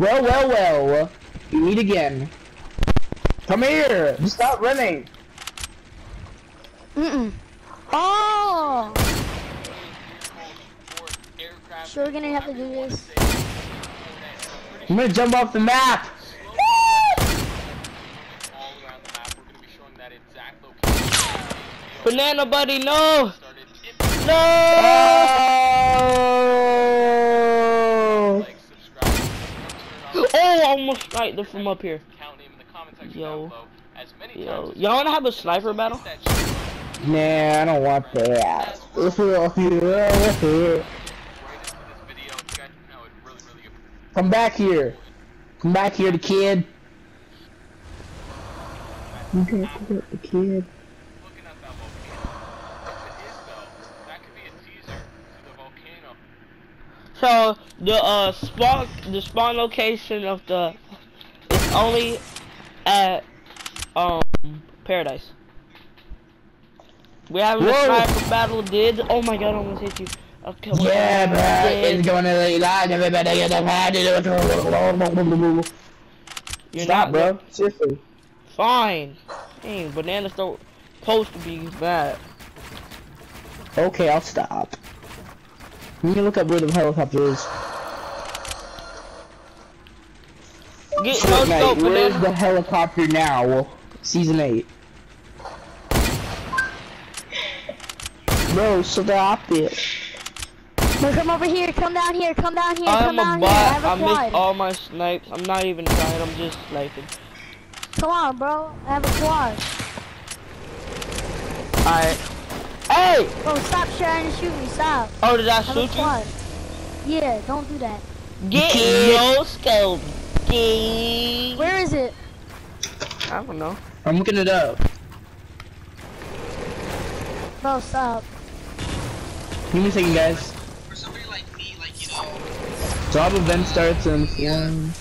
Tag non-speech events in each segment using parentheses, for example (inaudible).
Well, well, well. We meet again. Come here. Stop running. Mm-mm. Oh! For So we're gonna have to do this. I'm gonna jump off the map. all around the map. We're going to be showing that exact location. Banana buddy, no! Started if No! Oh! like, subscribe, turn on Oh, I almost sniped them from up here. account name in the comment section Yo. down below. As many Yo, y'all wanna have a sniper battle? Nah, I don't want that. right into this video. If you guys know it really, really good. Come back here. Come back here, the kid. Come back here, the kid. Looking at that volcano. If it is though, that could be a teaser to the volcano. So the uh spawn the spawn location of the is only at um paradise. We have a Whoa. sniper battle did oh my god I almost hit you. Okay, Yeah, bro. Did. It's going to the line. Everybody get the pad. You're Stop, not bro. Seriously. Fine. Dang, bananas don't supposed to be bad. Okay, I'll stop. You can look up where the helicopter is. Get no Fortnite, scope, where's the helicopter now? Season 8. Bro, stop it. No, come over here, come down here, come down here, I come am a down here. I bot. have a I missed all my snipes. I'm not even trying. I'm just sniping. Come on, bro. I have a quad. Alright. Hey! Bro, stop trying to shoot me. Stop. Oh, did I I have shoot you? Yeah, don't do that. Get your no scope. Get. Where is it? I don't know. I'm looking it up. Bro, stop. Give me a second, guys. For somebody like me, like you know, Job event starts in one.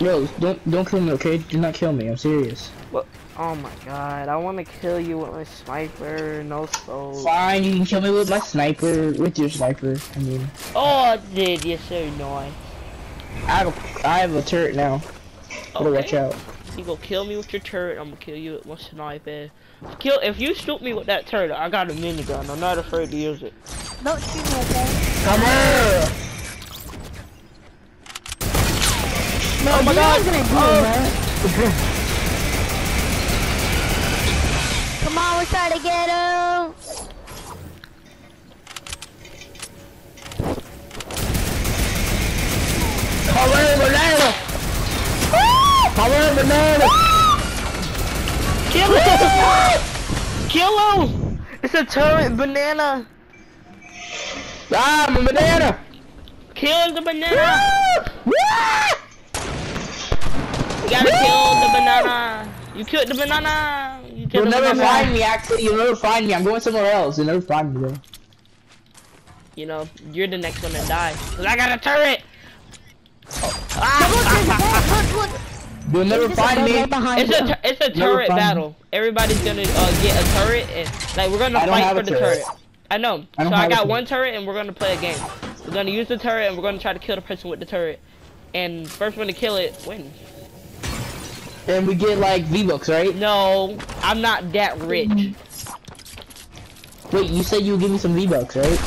Yo, don't don't kill me, okay? Do not kill me. I'm serious. What? Oh my god. I want to kill you with my sniper. No scope. Fine, you can kill me with my sniper, with your sniper. I mean, Oh, dude, you're so No, I. I have a, I have a turret now. Better watch out. You go kill me with your turret. I'm gonna kill you with my sniper. Kill. If you shoot me with that turret, I got a minigun. I'm not afraid to use it. Don't shoot me, okay? Come here! No, Oh my God. gonna do, Oh. man. (laughs) Come on, we're trying to get him. Come here, banana! Come here, banana! Kill him! Kill him! It's a turret banana. Ah, I'm a banana! Kill the banana. You gotta kill the banana. You killed the banana. You killed You'll the never banana. find me, actually. You'll never find me. I'm going somewhere else. You'll never find me, though. You know, you're the next one to die. Cause I got a turret. Look, Ah, look, look. You'll never find me. it's a you. tur- it's a turret find me. battle. Everybody's gonna uh, get a turret and like we're gonna I don't fight have for a the turret. turret. I know. I so I got one turret and we're gonna play a game. We're gonna use the turret and we're gonna try to kill the person with the turret. And first one to kill it wins. And we get, like, V-Bucks, right? No, I'm not that rich. Wait, you said you would give me some V-Bucks, right?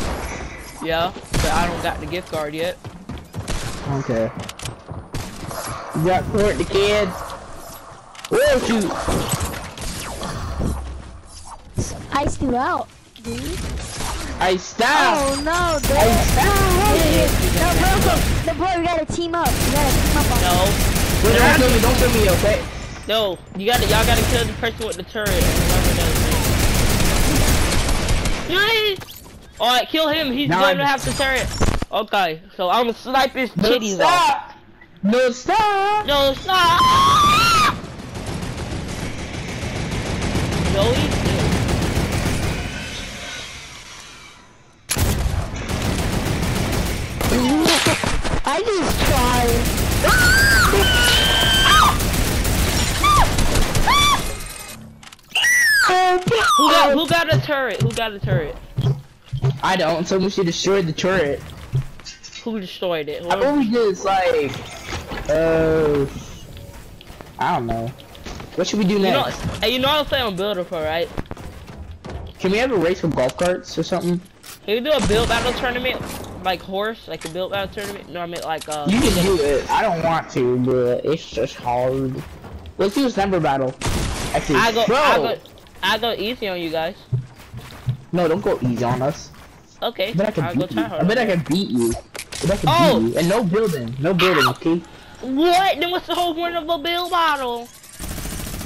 Yeah, but I don't got the gift card yet. Okay. You got Court the kid. Whoa, shoot! Iced you out, dude. I stopped! Oh no, dude. I stopped! No, bro, bro, no, bro, we gotta team up. We gotta team up on No, Wait, don't kill me, don't kill me, okay? No, you gotta, y'all gotta kill the person with the turret. and whoever does. Nice. All right, kill him. He's Now going to I'm- have the turret. Okay, so I'm gonna snipe his No, titties off. stop! No, stop! No, stop! No, he's (laughs) good. I just tried. Who got who got a turret? Who got a turret? I don't. Someone should destroy the turret. Who destroyed it? I Who- we did is like, uh, I don't know. What should we do You know, next? hey, you know I was playing on Builder Pro, right? Can we have a race with golf carts or something? Can we do a build battle tournament? Like horse, like a build battle tournament? No, I mean like uh. You can do it. I don't want to, but it's just hard. Let's do a number battle. Actually, I go, bro. I go, I go easy on you guys. No, don't go easy on us. Okay, I bet I can I'll go beat you. try hard. I bet I can beat you. I bet I can Oh! beat you. And no building. No building, okay? What? Then what's the whole point of a build battle?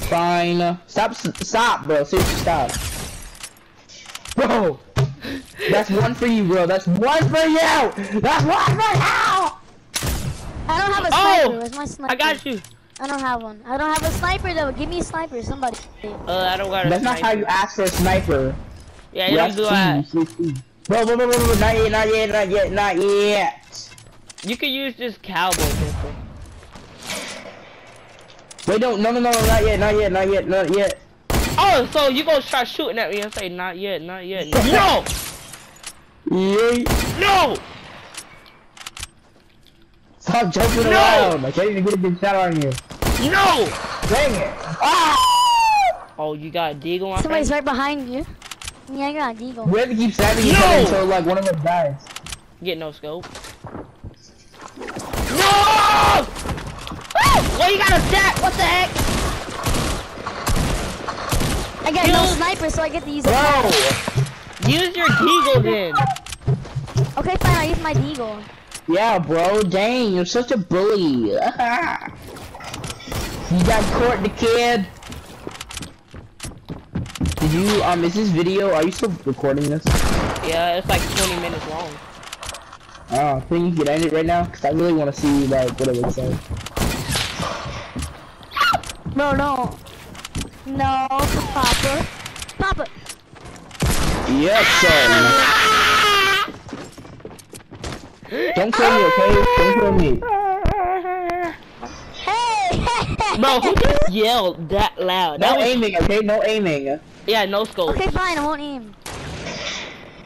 Fine. Stop, stop, bro. Seriously, stop. Bro! That's one for you, bro. That's one for you! That's one for you! I don't have a Oh! sniper. Where's my sniper? I got you. I don't have one. I don't have a sniper though. Give me a sniper, somebody. Uh, I don't got a That's not how you ask for a sniper. Yeah, you don't do that. Bro, bro, bro, bro, bro, not yet, not yet, not yet, not yet. You can use this cowboy pistol. Wait, no, no, no, no, not yet, not yet, not yet, not yet. Oh, so you gonna start shooting at me and say not yet, not yet. No, (laughs) Yeah. no. Stop jumping No! around. I can't even get a good shot on you. No! Dang it. Ah! Oh, you got a deagle on Somebody's friend? right behind you. Yeah, I got a deagle. We have to keep stabbing each other until like one of them dies. Get no scope. No! Oh, well, you got a stack. What the heck? I got no You- sniper, so I get to use a Bro! Use your deagle then. Okay, fine. I'll use my deagle. Yeah, bro, dang, you're such a bully. (laughs) you got caught the kid. Did you, um, is this video, are you still recording this? Yeah, it's like 20 minutes long. Oh, think you can end it right now? Cause I really want to see, like, what it looks like. No, no. No, Papa. Papa. Yep, son. Don't kill me, okay? Don't kill me. Hey! Bro, who just (laughs) yelled that loud? No That was, aiming, okay? No aiming. yeah, no scope. okay, fine. I won't aim.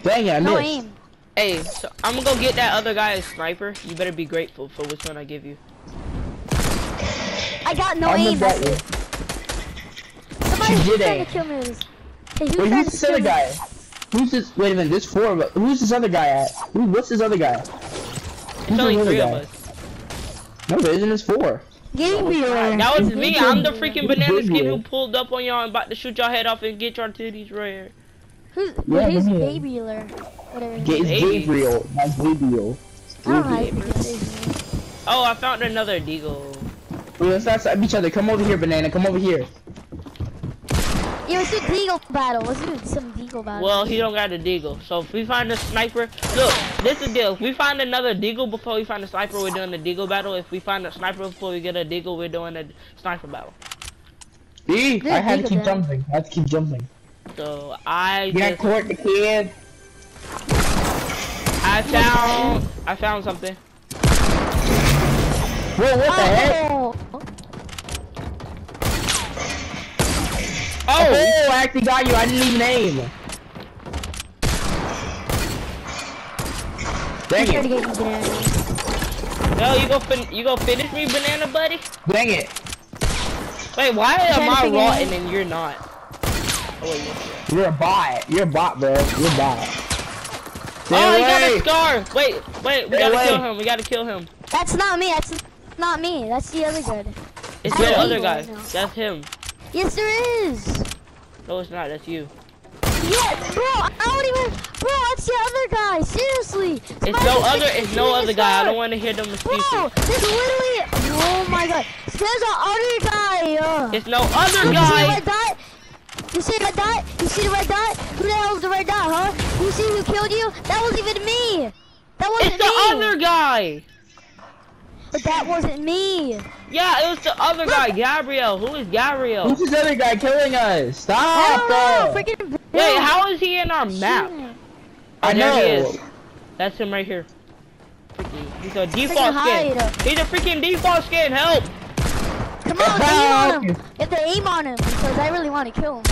Dang it, I No missed. aim. Hey, so I'm gonna go get that other guy a sniper. You better be grateful for which one I give you. I got no I'm aim. gonna That's it. Somebody's trying aim. to kill me. Hey, who's Wait, who's this other me? guy? Who's this? Wait a minute, there's four of us. Who's this other guy at? Who, what's this other guy? It's only other three of us. No, there isn't, there's four. Gabriel. That was me. I'm the freaking banana skin who pulled up on y'all and about to shoot y'all head off and get your titties rare. Who's, Yeah, who's Gabriel. Gabriel or whatever? his it's Gabriel, not Gabriel. is. I don't know how to Gabriel. pronounce his name. Oh, I found another deagle. Wait, let's not stab each other. Come over here, banana. Come over here. Yeah, let's do Deagle battle. Let's do some Deagle battle. Well, he don't got a deagle. So if we find a sniper, look, this is the deal. If we find another deagle before we find a sniper, we're doing the deagle battle. If we find a sniper before we get a deagle, we're doing a sniper battle. See? This I had to keep guy. jumping. I had to keep jumping. So I You got just, caught the kid. I found, I found something. Whoa, what the oh, heck? oh, Oh, actually got you. I didn't even aim. I'm Dang trying to it. get you banana. no, you go fin, you go finish me, banana buddy. Dang it. Wait, why trying am to I rotten out. and you're not? Oh, wait, yes, you are. A bot. You're a bot, bro. You're a bot. Stay Oh, he got a scar. Wait, wait, we Stay gotta away. kill him. We gotta kill him. That's not me. That's not me. That's the other guy. It's I the other guy. No. That's him. Yes, there is. No, it's not. That's you. Yes, bro. I don't even. Bro, that's the other guy. Seriously. It's my no other. It's no other guy. I don't want to hear them Bro, excuses. there's literally. Oh my god. There's an other guy. Uh. It's no other You other see the guy. red dot? You see the red dot? You see the red dot? Who the hell is the red dot, huh? You see who killed you? That wasn't even me. That wasn't It's the other guy. But that wasn't me. Yeah, it was the other guy, Gabriel. Who is Gabriel? Who's this other guy killing us? Stop, bro. Freaking. Wait, how is he in our map? I know. there he is. That's him right here. Freaking- He's a Freaking default skin. hide. He's a freaking default skin. Help! Come on, aim on him. (laughs) You have to aim on him because I really want to kill him.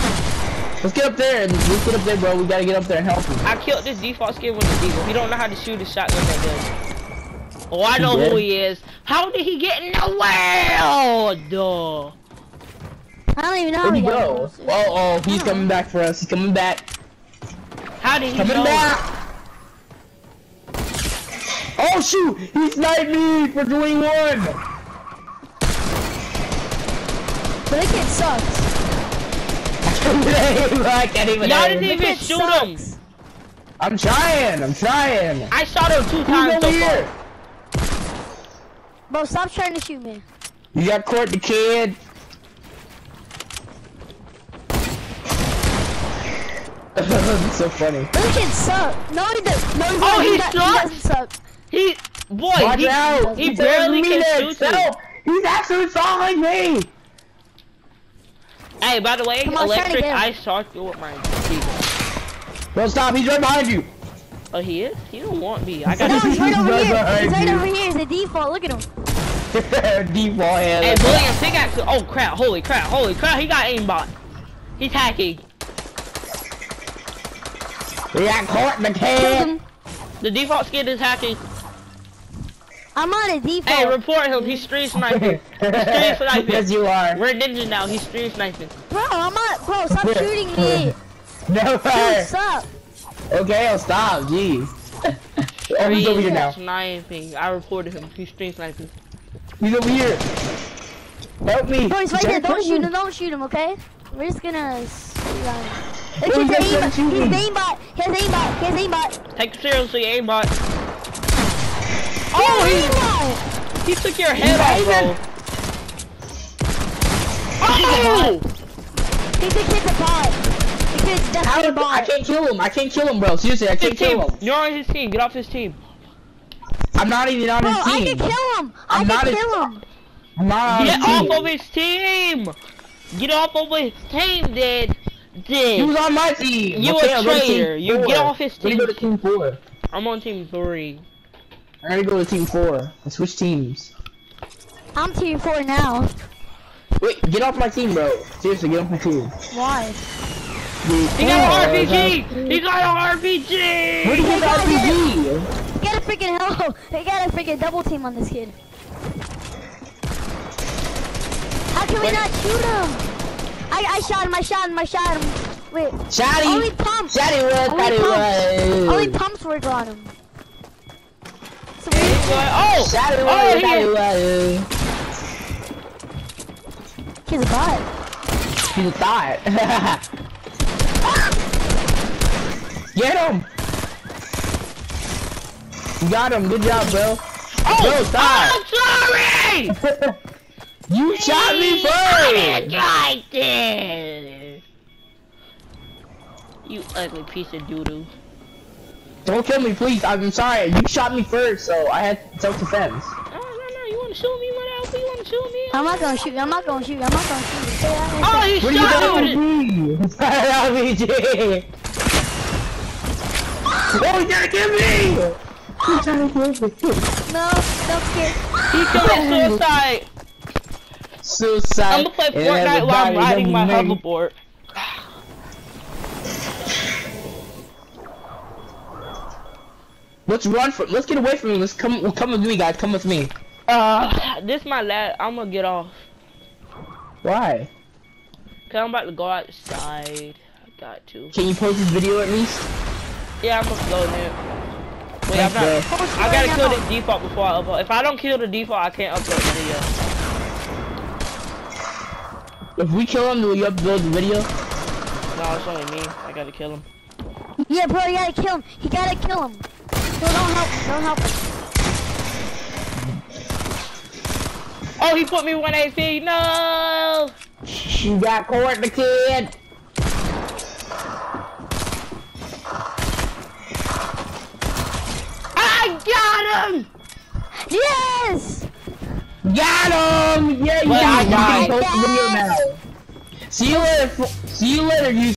Let's get up there. and Let's get up there, bro. We gotta get up there and help him. I killed this default skin with the deagle. He don't know how to shoot a shotgun that good. Oh, I know did? who he is. How did he get in the well? Duh. I don't even know how Where'd we he got go? Oh, oh, he's coming back for us. He's coming back. How did he Coming know? back. Oh shoot! He sniped me for doing one. But this kid sucks. (laughs) I can't even. Y'all didn't even Kid shoot him. sucks. I'm trying. I'm trying. I shot him two Who's times over so far. Here? Bro, stop trying to shoot me. You got Court the kid. That's (laughs) so funny. This kid sucks. No, he does. No, he doesn't. Oh, he does- sucks? doesn't suck. He, boy, Watch he, out! he He's barely telling me can shoot you. No, He's actually following me. Hey, by the way, Come on, electric. I shot you with my deagle. Don't stop. He's right behind you. Oh, he is? He don't want me. I (laughs) got No, he's right over Right here. behind He's right you. over here. He's a default. Look at him. (laughs) Default hand. Hey, William, pickaxe. Oh crap! Holy crap! Holy crap! He got aimbot. He's hacking. We got Court the Killed The default skin is hacking. I'm on a default. Hey, report him. He's stream sniping. He's stream (laughs) sniping. yes, you are. We're ninja now. He's stream sniping. Bro, I'm not. Bro, stop shooting me. No. Dude, suck. Okay, I'll stop. Jeez. (laughs) oh, he's over here now. sniping. I reported him. He's stream sniping. He's over here. Help me. Bro, he's right there. Don't shoot him. Don't shoot him, okay? We're just gonna. shoot on him. Look, he's he's gonna aimbot. me. He's aimbot. He has aimbot. He has aimbot. Take it seriously, aimbot. Oh, he Oh, has he, he took your head off, bro. Oh! He the kid's a bot. The kid's How definitely I can't kill him. I can't kill him, bro. Seriously, I can't kill him. You're on his team. Get off his team. I'm not even on Bro, his team. I can kill him. I I'm not can a- kill him. I'm not on Get his team. off of his team. Get off of his team, dude. Dude. He Dude. was on my team. You okay, a I'll go to team traitor. You four. get off his Let me go to team. team four. I'm on team three. I gotta go to team four. Let's switch teams. I'm team four now. Wait, get off my team, bro. Seriously, get off my team. Why? He got an RPG. He got an RPG. Where did you get the RPG? You got a freaking hell. (laughs) You got a freaking double team on this kid. How can we not shoot him? I I shot him. I shot him. I shot him. Wait. Shotty! Only pumps. Shotty was, Only Shotty was. Only pumps work on him. So He's we oh, Shotty oh, was, he Shotty was. he's a bot. He's a thought. (laughs) Get him! You got him. Good job, bro. Oh, Bro, stop. I'm sorry. (laughs) you shot me first! I did. You ugly piece of doo-doo. Don't kill me, please. I'm sorry. You shot me first, so I had self-defense. No, no, no. You want to shoot me? What else? You want to shoot me? I'm not gonna shoot. you, I'm not gonna shoot. you, I'm not gonna shoot. you. Say that and Oh, say- he What are you me doing with with it. me? RPG! Oh, he's gonna kill me! He's trying to kill me. No, don't skip. He committed (laughs) suicide. Suicide. I'm gonna play Fortnite while I'm riding my gonna hoverboard. Let's run from. Let's get away from him. Let's come. Come with me, guys. Come with me. Uh, (laughs) this my last. I'm gonna get off. Why? Cause I'm about to go outside. I got to. Can you post this video at least? Yeah, I'm uploading it. Wait, I'm not. bro. I gotta kill the default before I upload. If I don't kill the default, I can't upload the video. If we kill him, will you upload the video? No, it's only me. I gotta kill him. Yeah, bro, you gotta kill him. You gotta kill him. No, don't help him. Don't help him. Oh, he put me one AP. No. You got Court the kid. Him. Yes! Got him! Yeah, you Well, I can died. post the video now. See you later. See you later, you.